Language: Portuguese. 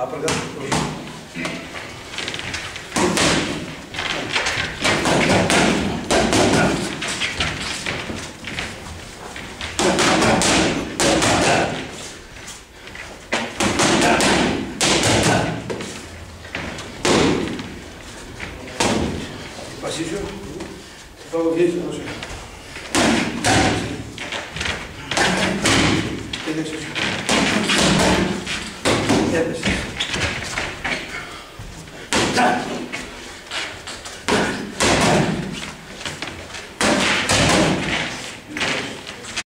a programa político. Thank you. 站。